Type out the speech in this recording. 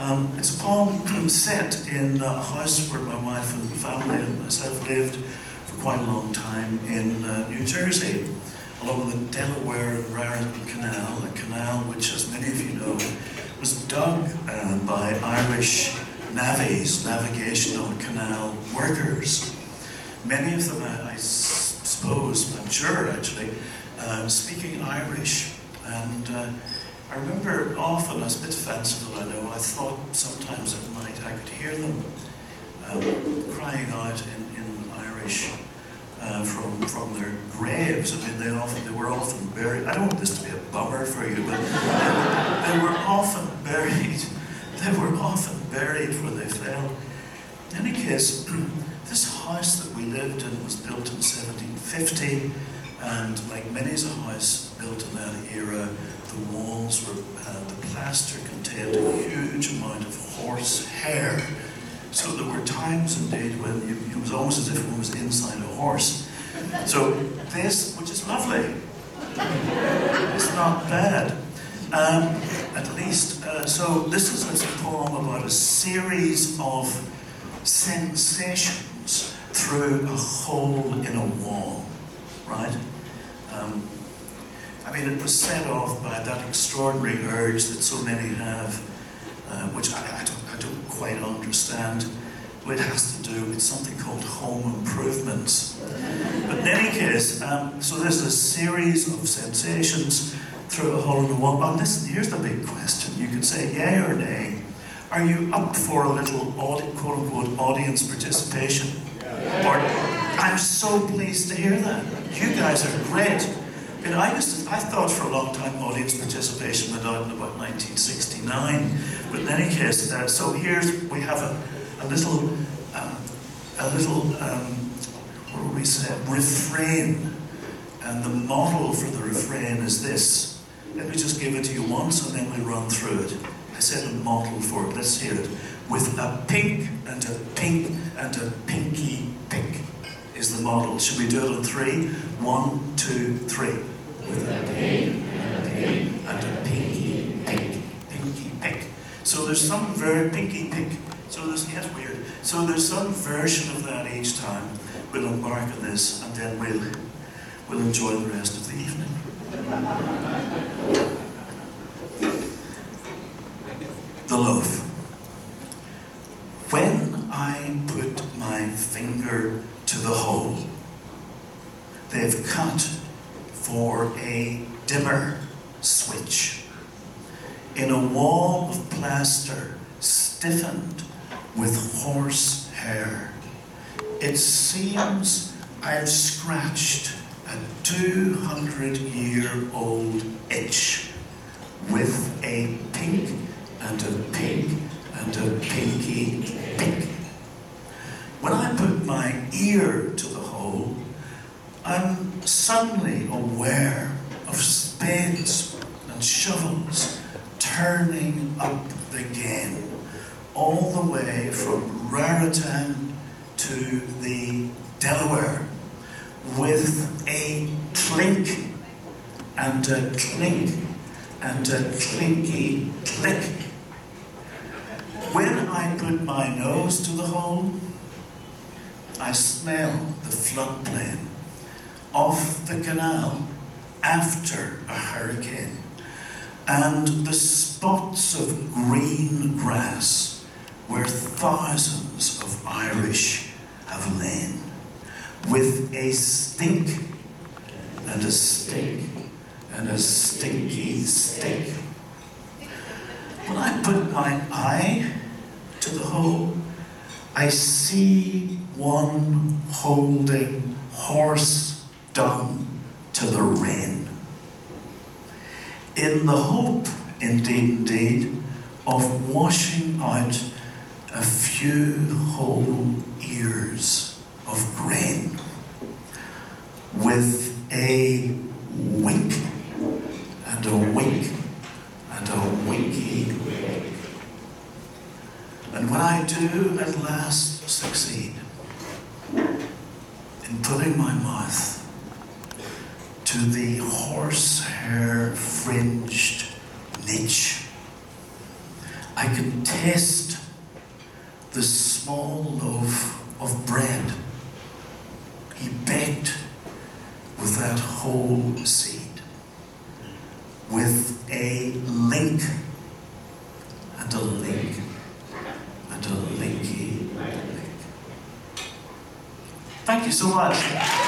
Um, it's a poem set in a house where my wife and family and myself lived for quite a long time in uh, New Jersey, along the Delaware and Raritan Canal, a canal which, as many of you know, was dug uh, by Irish navvies, navigational canal workers. Many of them, I, I suppose, I'm sure actually, uh, speaking Irish. And uh, I remember often, I was a bit fanciful, I know, I thought sometimes at night I could hear them um, crying out in, in Irish uh, from, from their graves. I mean, they often they were often buried. I don't want this to be a bummer for you, but they, they were often buried. They were often buried where they fell. In any case, this house that we lived in was built in 1750, and like many a house built in that era, the walls were, uh, the plaster contained a huge amount of horse hair. So there were times indeed when you, it was almost as if one was inside a horse. So this, which is lovely, it's not bad. Um, at least, uh, so this is a poem about a series of sensations through a hole in a wall, right? Um, I mean, it was set off by that extraordinary urge that so many have, uh, which I, I, don't, I don't quite understand. It has to do with something called home improvements. But in any case, um, so there's a series of sensations through a hole in the wall. Well, listen, here's the big question. You can say yay or nay. Are you up for a little quote unquote audience participation? Or, I'm so pleased to hear that. You guys are great. I, I thought for a long time audience participation went out in about 1969. But in any case, uh, so here's, we have a, a little, um, a little, um, what do we say, refrain. And the model for the refrain is this. Let me just give it to you once and then we run through it. I said a model for it. Let's hear it. With a pink and a pink and a pinky is the model. Should we do it on three? One, two, three. With a pink and a pink and a pinky pick. Pinky pick. So there's some very pinky pick. So there's yes weird. So there's some version of that each time. We'll embark on this and then we'll we'll enjoy the rest of the evening. The loaf. When I put my finger to the hole, they've cut for a dimmer switch in a wall of plaster stiffened with horse hair. It seems I've scratched a 200 year old itch with a pink and a pink and a pinky pick. When I put my ear to the hole, I'm suddenly aware of spades and shovels turning up the gain, all the way from Raritan to the Delaware, with a clink and a clink and a clinky click. When I put my nose to the hole, I smell the floodplain of the canal after a hurricane and the spots of green grass where thousands of Irish have lain with a stink and a stink and a stinky stink. When I put my eye to the hole, I see one holding horse dung to the rain. In the hope, indeed, indeed, of washing out a few whole ears of grain with a wink and a wink and a winky wink. And when I do at last succeed in putting my mouth to the horsehair fringed niche, I can taste the small loaf of bread he baked with that whole seed, with a link you so much.